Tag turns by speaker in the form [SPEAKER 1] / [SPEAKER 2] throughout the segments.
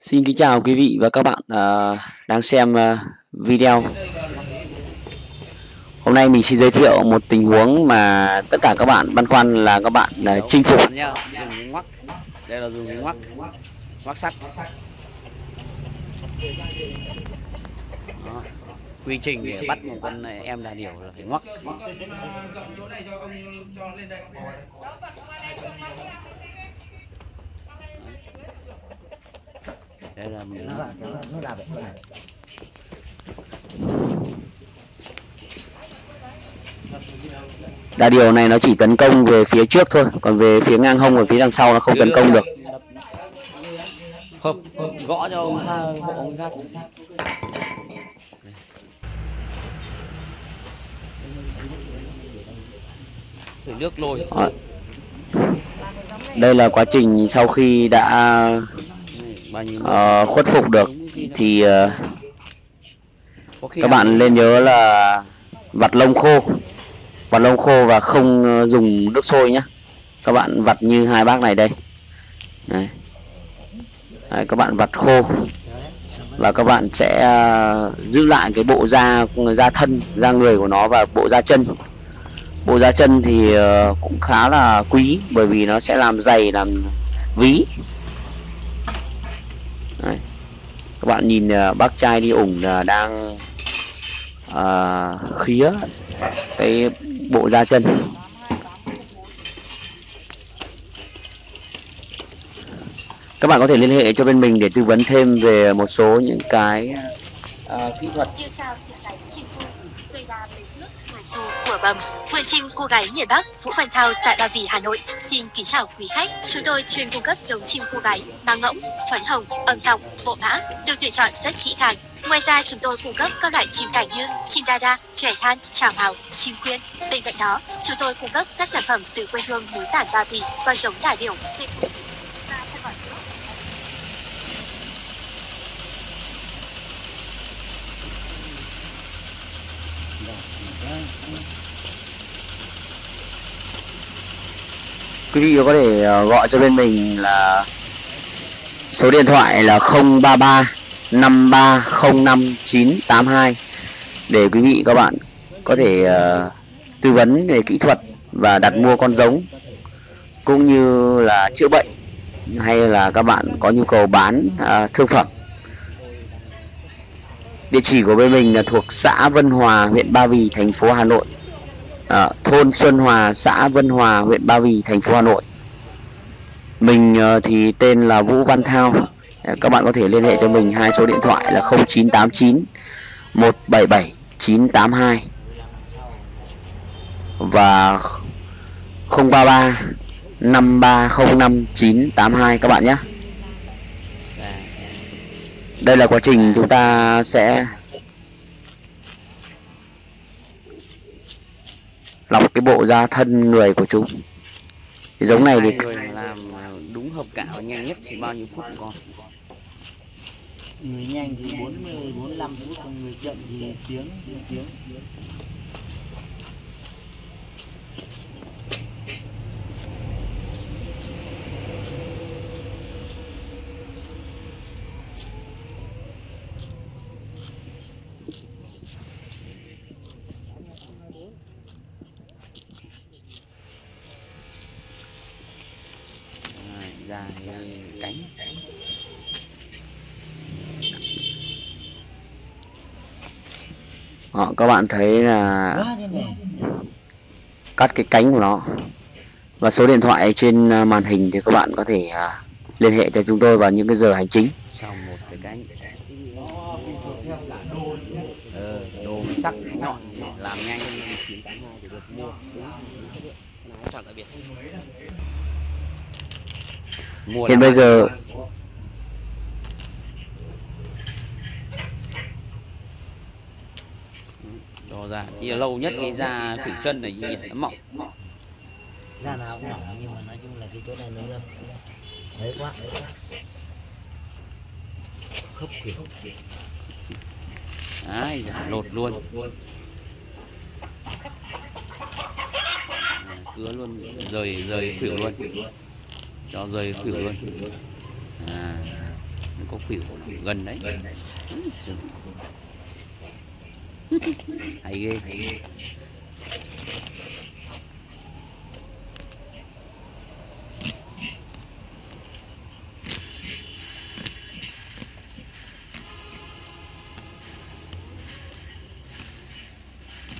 [SPEAKER 1] Xin kính chào quý vị và các bạn uh, đang xem uh, video. Hôm nay mình xin giới thiệu một tình huống mà tất cả các bạn băn khoăn là các bạn uh, chinh phục.
[SPEAKER 2] Nhá, dùng ngoắc. Đây là dùng ngoắc. Ngoắc sắt. Đó. Quy trình để bắt một con em đà điểu là phải ngoắc. Đây là mình
[SPEAKER 1] Đà điểu này nó chỉ tấn công về phía trước thôi, còn về phía ngang hông và phía đằng sau nó không tấn công được.
[SPEAKER 2] hợp, hợp gõ cho ông khác, hộ ông. Thử nước lôi.
[SPEAKER 1] Đó. Đây là quá trình sau khi đã uh, khuất phục được. Thì
[SPEAKER 2] uh,
[SPEAKER 1] các bạn nên nhớ là vặt lông khô. Vặt lông khô và không ờ, dùng nước sôi nhé các bạn vặt như hai bác này đây. Đấy. Đấy, các bạn vặt khô. Và các bạn sẽ uh, giữ lại cái bộ da da thân da người của nó và bộ da chân. Bộ da chân thì uh, cũng khá là quý bởi vì nó sẽ làm dày làm ví Đấy các bạn nhìn ờ, bác trai đi ủng ờ, đang à, khía cái bộ da chân. Các bạn có thể liên hệ cho bên mình để tư vấn thêm về một số những cái à, kỹ thuật.
[SPEAKER 3] Như sao thì cái chim nước của bầm vườn chim cô gái miền Bắc Vũ Văn Thao tại Ba Vì Hà Nội xin kính chào quý khách chúng tôi chuyên cung cấp giống chim cô gái mang ngỗng phấn hồng âm giọng bộ mã được tuyển chọn rất kỹ càng Ngoài ra chúng tôi cung cấp các loại chim cảnh như chim đa đa, trẻ than, chào màu, chim khuyên. Bên cạnh đó, chúng tôi cung cấp các sản phẩm từ quê hương núi Tản Ba Vì, con giống đà điểu, cây you.
[SPEAKER 1] Quý vị có thể ờ, gọi cho bên mình là số điện thoại là 033 5305 982 để quý vị các bạn có thể uh, tư vấn về kỹ thuật và đặt mua con giống cũng như là chữa bệnh hay là các bạn có nhu cầu bán uh, thương phẩm. Địa chỉ của bên mình là thuộc xã Vân Hòa huyện Ba Vì thành phố Hà Nội à, thôn Xuân Hòa xã Vân Hòa huyện Ba Vì thành phố Hà Nội. Mình ờ, thì tên là Vũ Văn Thao. Ờ, các bạn có thể liên hệ cho mình hai số điện thoại là 0989 177 982 và 033 5305 982 các bạn nhé. Đây là quá trình chúng ta sẽ lọc cái bộ da thân người của chúng. Cái giống này thì
[SPEAKER 2] làm đúng hợp cạo nhanh nhất thì bao nhiêu phút còn
[SPEAKER 4] người nhanh thì 40 45 phút còn người chậm thì tiếng tiếng
[SPEAKER 2] ra cái cánh.
[SPEAKER 1] Đó, các bạn thấy là cắt cái cánh của nó. Và số điện thoại trên à, màn hình thì các bạn có thể liên hệ cho chúng tôi vào những cái giờ hành chính.
[SPEAKER 2] Trong một cái cánh. Ờ, đồ sắc nhọn làm nhanh Mua
[SPEAKER 1] hiện bây
[SPEAKER 2] ăn.
[SPEAKER 1] giờ
[SPEAKER 2] đồ ra chỉ là lâu nhất cái da thủy chân này nhìn nó mỏng.
[SPEAKER 4] Ra nào cũng mỏng nhưng mà nói chung là cái chỗ này nó nữa đấy quá khớp kiểu
[SPEAKER 2] đấy giả lột luôn. Cứa luôn rời rời khỉu luôn cho rời khỉu luôn. à có khuỷu gần đấy. Hay ghê.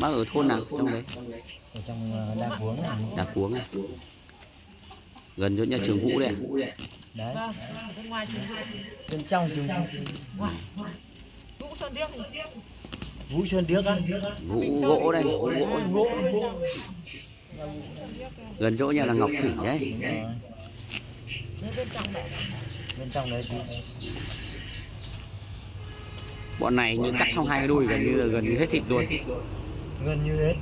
[SPEAKER 2] Bác ở thôn nào? trong đấy.
[SPEAKER 4] Ở trong ờ, đa cuống này.
[SPEAKER 2] Đà cuống à gần chỗ nhà trường vũ đấy
[SPEAKER 4] đấy.
[SPEAKER 5] Vâng, bên ngoài trường học.
[SPEAKER 4] bên trong trường
[SPEAKER 5] Vũ. Sơn Điếc.
[SPEAKER 4] vũ xuân điếc á.
[SPEAKER 2] Vũ gỗ đây. Vũ gỗ gần chỗ nhà là ngọc thủy đấy.
[SPEAKER 5] Đấy, bên trong đấy.
[SPEAKER 4] bên trong đấy thì
[SPEAKER 2] bọn này như cắt xong hai cái đùi gần như là gần như hết thịt luôn.
[SPEAKER 4] Gần như hết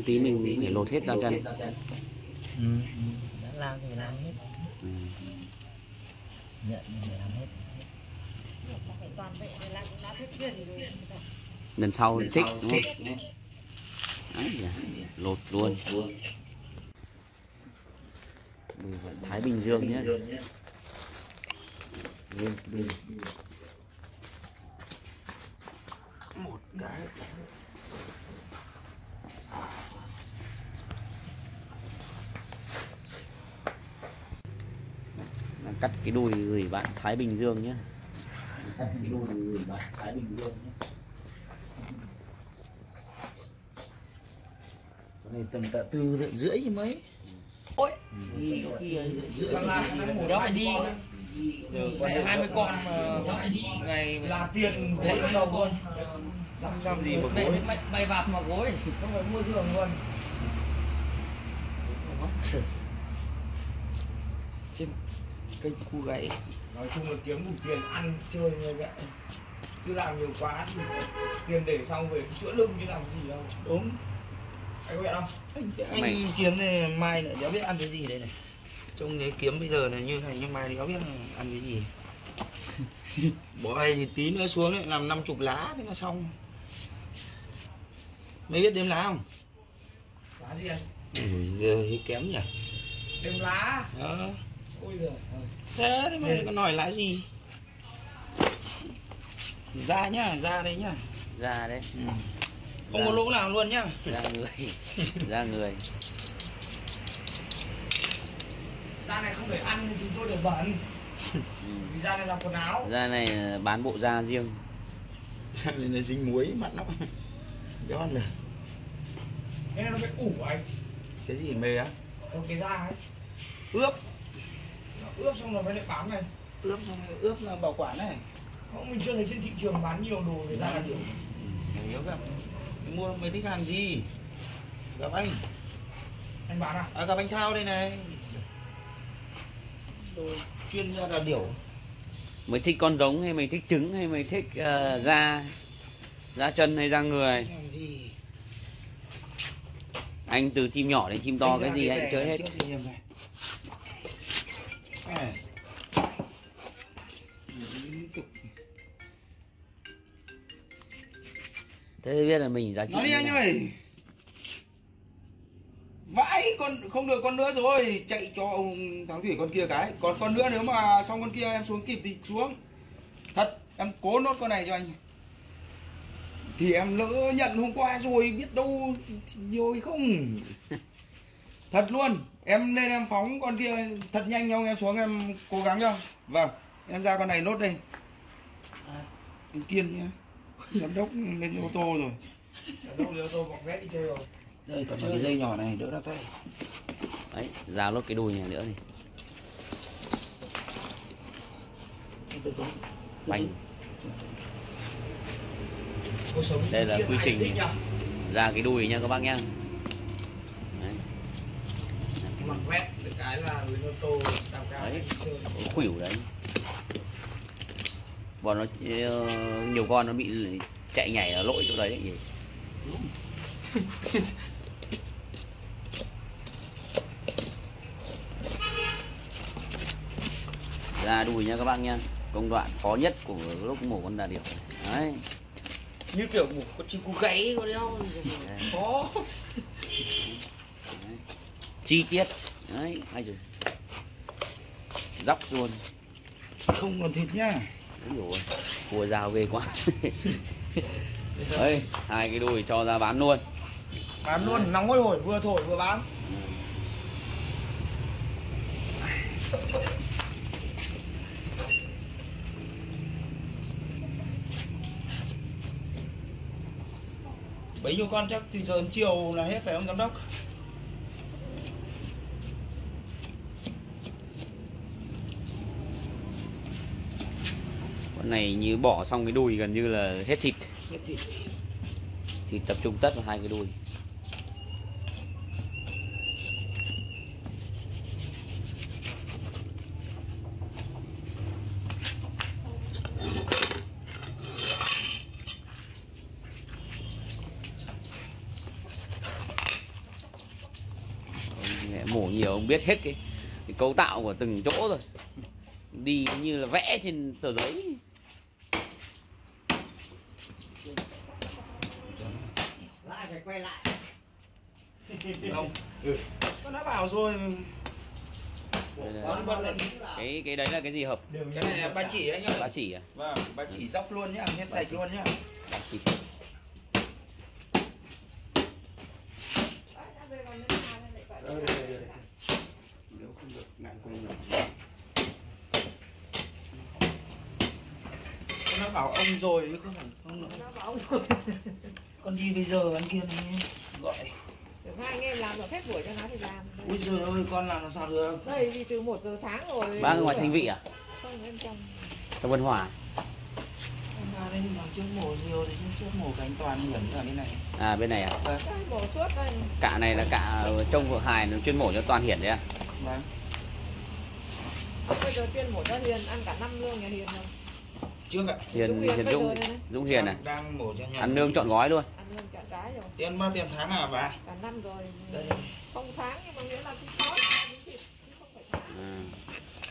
[SPEAKER 2] trong tí mình phải lột hết ra chân
[SPEAKER 4] ừ. đã làm thì làm hết.
[SPEAKER 2] Ừ.
[SPEAKER 4] nhận thì làm hết
[SPEAKER 5] Phải toàn vệ để làm lá thiết viên rồi.
[SPEAKER 2] lần sau thích. đúng không? Đấy, dạ. lột luôn. Thái Bình Dương nhé. Đang cắt cái đùi gửi bạn Thái Bình Dương nhé. Cắt cái đùi gửi bạn Thái Bình Dương nhé.
[SPEAKER 4] Cái này tầm tạ tư rưỡi rưỡi chứ mấy ôi
[SPEAKER 2] Đi
[SPEAKER 6] mùa đó phải đi ngày hai mươi con. mà ngày
[SPEAKER 4] là tiền gối bắt đầu luôn. Làm làm gì mà
[SPEAKER 6] bay,
[SPEAKER 4] gối.
[SPEAKER 6] bay, vạp mà gối.
[SPEAKER 4] Không phải mua giường luôn. Trên cây cu gãy
[SPEAKER 7] nói chung là kiếm đủ tiền ăn chơi như vậy chứ làm nhiều quá thì tiền để xong về chữa lưng chứ làm gì đâu.
[SPEAKER 4] Đúng.
[SPEAKER 7] Anh có biết không?
[SPEAKER 4] Anh,
[SPEAKER 2] Mày-
[SPEAKER 4] kiếm này mai lại đéo biết ăn cái gì đây này. Trông thấy kiếm bây giờ này như này nhưng mai thì đéo biết là ăn cái gì. Bỏ đây thì tí nữa xuống lại làm năm chục lá thì nó xong. Mấy biết đếm lá không?
[SPEAKER 7] Lá gì anh?
[SPEAKER 4] Giờ thì kém nhỉ.
[SPEAKER 7] Đêm lá.
[SPEAKER 4] Đó.
[SPEAKER 7] giời.
[SPEAKER 4] Thế thì mày còn nói lá gì? Ra nhá ra đây nhá.
[SPEAKER 2] Ra đấy.
[SPEAKER 4] Ừ. không có lỗ nào luôn nhá.
[SPEAKER 2] Ra người. Ra người.
[SPEAKER 7] Da này không để ăn thì chúng tôi để bẩn.
[SPEAKER 2] Ừ.
[SPEAKER 7] vì da này làm quần áo.
[SPEAKER 2] Ra này là bán bộ da riêng.
[SPEAKER 4] Ra đây là dính muối mặn lắm. Đéo ăn được
[SPEAKER 7] thế nên nó phải ủ anh.
[SPEAKER 4] Cái gì mê á?
[SPEAKER 7] Trong cái da ấy.
[SPEAKER 4] Ướp.
[SPEAKER 7] Nó ướp xong rồi mới lại bán này.
[SPEAKER 4] Ướp xong rồi ướp là bảo quản này.
[SPEAKER 7] Không mình chưa thấy trên thị trường bán nhiều đồ về da là nhiều.
[SPEAKER 4] Mày nhớ gặp mày mua mày thích hàng gì? Gặp anh.
[SPEAKER 7] Anh bán à?
[SPEAKER 4] À gặp anh thao đây này. Đồ chuyên gia đà điểu.
[SPEAKER 2] Mày thích con giống hay mày thích trứng hay mày thích uh, da da chân hay da người?
[SPEAKER 4] Hàng gì?
[SPEAKER 2] Anh từ chim nhỏ đến chim to cái gì anh chơi hết thế biết là mình giá trị
[SPEAKER 4] nói đi anh ơi vãi con không được con nữa rồi chạy cho ông thắng thủy con kia cái còn con nữa nếu mà xong con kia em xuống kịp thì xuống thật em cố nốt con này cho anh thì em lỡ nhận hôm qua rồi biết đâu hay không thật luôn. Em lên em phóng con kia thật nhanh nhau em xuống em cố gắng cho. Vâng em ra con này nốt đây. Anh kiên nhá giám đốc lên ô tô rồi.
[SPEAKER 7] Thì ô tô bọc vét đi chơi rồi.
[SPEAKER 4] Đây còn cái dây nhỏ này đỡ ra tay.
[SPEAKER 2] Đấy ra lốt cái đùi này nữa này bánh. Đây là quy trình. ra cái đùi nha các bác nhá đấy.
[SPEAKER 7] mặc vét được cái là lên ô tô đạp cao
[SPEAKER 2] Đấy. khuỷu đấy. Bọn nó ờ, nhiều con nó bị chạy nhảy ở lỗi chỗ đấy ấy gì ra đùi nha các bác nha. Công đoạn khó nhất của lúc mổ con đà điểu. Đấy.
[SPEAKER 7] Như kiểu một con chim cú gáy có đeo có
[SPEAKER 2] chi tiết đấy ai rồi. Dóc luôn.
[SPEAKER 4] Không còn thịt nhá
[SPEAKER 2] Đúng rồi. Cua dao ghê quá. Đấy hai cái đùi cho ra bán luôn.
[SPEAKER 7] Bán luôn nóng hôi hổi vừa thổi vừa bán.
[SPEAKER 4] Bấy nhiêu con chắc thì giờ đến chiều là hết phải không giám đốc
[SPEAKER 2] này như bỏ xong cái đùi gần như là hết thịt.
[SPEAKER 4] Hết thịt.
[SPEAKER 2] Thịt tập trung tất vào hai cái đùi. Mổ nhiều ông biết hết cái, cái cấu tạo của từng chỗ rồi. Đi như là vẽ trên tờ giấy
[SPEAKER 5] lại phải quay lại
[SPEAKER 4] không. Ừ. con đã bảo rồi.
[SPEAKER 2] Cái cái đấy là cái gì hợp?
[SPEAKER 4] Cái này là ba chỉ anh
[SPEAKER 2] ba
[SPEAKER 4] ơi
[SPEAKER 2] chỉ à?
[SPEAKER 4] Vâng ba chỉ dốc luôn nhá hết sạch luôn nhá.
[SPEAKER 2] Ba chỉ.
[SPEAKER 4] Đây, đây, đây, đây. nếu không được ngạn quên rồi con đã bảo ông rồi chứ không phải không nữa.
[SPEAKER 5] Nó bảo
[SPEAKER 4] con đi bây giờ anh kia nó gọi.
[SPEAKER 5] được hai anh em làm được hết buổi cho nó thì làm.
[SPEAKER 4] Ui giời ơi con làm làm sao được?
[SPEAKER 5] Đây đi từ 1 giờ sáng rồi.
[SPEAKER 2] Bác ở ngoài thanh vị à?
[SPEAKER 5] Không em trong
[SPEAKER 2] trong vân hòa
[SPEAKER 4] nay đây mà trước mổ nhiều thì trước mổ cánh toàn hiểm ở đây này.
[SPEAKER 2] À bên này à?
[SPEAKER 5] Đây bổ suốt đây.
[SPEAKER 2] Cạ này là cạ trong vựa hài nó chuyên mổ cho toàn hiển đấy à?
[SPEAKER 4] Vâng.
[SPEAKER 5] Bây giờ chuyên mổ cho hiền ăn cả năm lương nhà hiền rồi.
[SPEAKER 4] Chưa ạ.
[SPEAKER 2] Hiền
[SPEAKER 5] Dũng Hiền
[SPEAKER 2] dũng
[SPEAKER 5] này.
[SPEAKER 2] dũng hiền à?
[SPEAKER 4] Đang, đang mổ cho nhà
[SPEAKER 2] ăn nương chọn gói luôn
[SPEAKER 5] lương chọn cái rồi.
[SPEAKER 4] Tiền bao tiền tháng à bà?
[SPEAKER 5] Cả năm rồi.
[SPEAKER 4] Đây.
[SPEAKER 5] Không tháng nhưng mà nghĩa là cũng có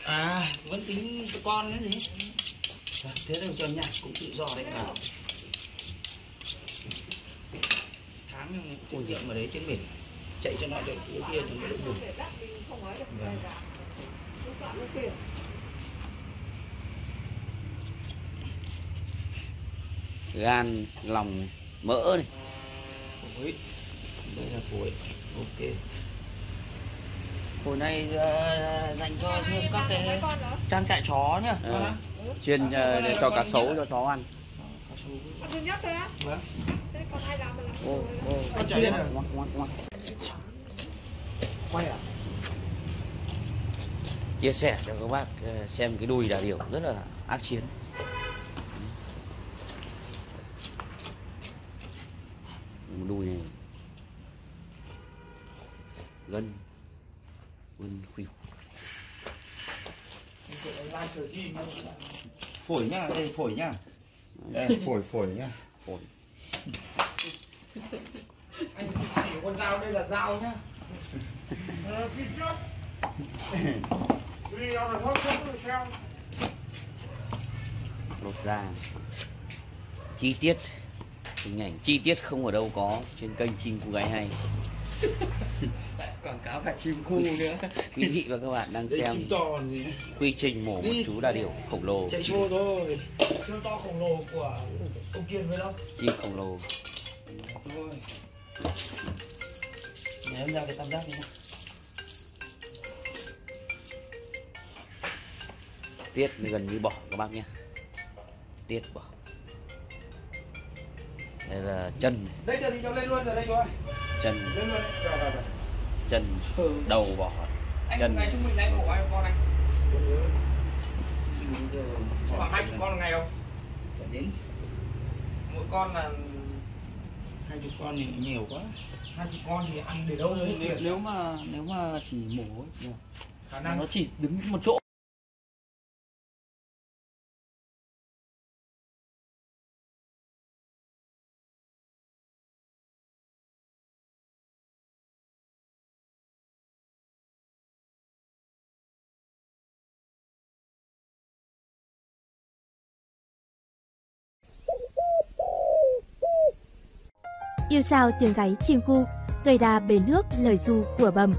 [SPEAKER 2] à,
[SPEAKER 4] à vẫn tính cho con đấy gì Vâng, thế đâu cho nhà cũng tự do đấy. Cả tháng tiết kiệm ở đấy trên biển chạy cho nó được cái kia thì nó
[SPEAKER 5] chọn lúc kia
[SPEAKER 2] gan lòng mỡ này.
[SPEAKER 4] Phối đây là phối ok.
[SPEAKER 6] Hồi nay ờ, dành cho thêm các cái trang trại chó nhá.
[SPEAKER 2] Ờ, chuyên ờ, để cho cá sấu cho chó ăn.
[SPEAKER 4] Vâng.
[SPEAKER 6] Quay à?
[SPEAKER 2] chia sẻ cho các bác xem cái đùi là điều rất là ác chiến đùi này. Gân gân khuỷu
[SPEAKER 4] phổi nhá đây phổi nhá đây phổi phổi nhá
[SPEAKER 2] phổi.
[SPEAKER 7] Anh chỉ con dao đây là dao nhá
[SPEAKER 2] lột da. Chi tiết hình ảnh chi tiết không ở đâu có trên kênh chim cô gái hay.
[SPEAKER 6] Quảng cáo cả chim cu nữa.
[SPEAKER 2] quý vị và các bạn đang xem quy trình mổ một chú đà điểu khổng lồ.
[SPEAKER 4] Chạy xô thôi.
[SPEAKER 7] Siêu to khổng lồ của ông kiên với đâu?
[SPEAKER 2] Chim khổng lồ.
[SPEAKER 4] Thôi để em ra cái tam giác nhá.
[SPEAKER 2] Tiết gần như bỏ các bác nhé tiết bỏ đây là chân. Này,
[SPEAKER 4] đây chờ thì cháu lên luôn rồi đây rồi
[SPEAKER 2] chân.
[SPEAKER 4] Lên luôn đấy. Rồi rồi rồi.
[SPEAKER 2] Chân. Đầu bỏ
[SPEAKER 7] anh
[SPEAKER 2] Chân.
[SPEAKER 7] ngày bình này mổ bao nhiêu con anh? Khoảng hai chục con một ngày không?
[SPEAKER 4] Chả đến.
[SPEAKER 7] Mỗi con là
[SPEAKER 4] hai chục con thì nhiều quá.
[SPEAKER 7] hai chục con thì ăn để đâu
[SPEAKER 6] nếu,
[SPEAKER 7] tiền
[SPEAKER 6] nếu mà nếu mà chỉ mổ ấy,
[SPEAKER 7] khả năng.
[SPEAKER 6] nó chỉ đứng một chỗ
[SPEAKER 8] Yêu sao tiếng gáy chim cu, cây đà bến nước lời du của bầm.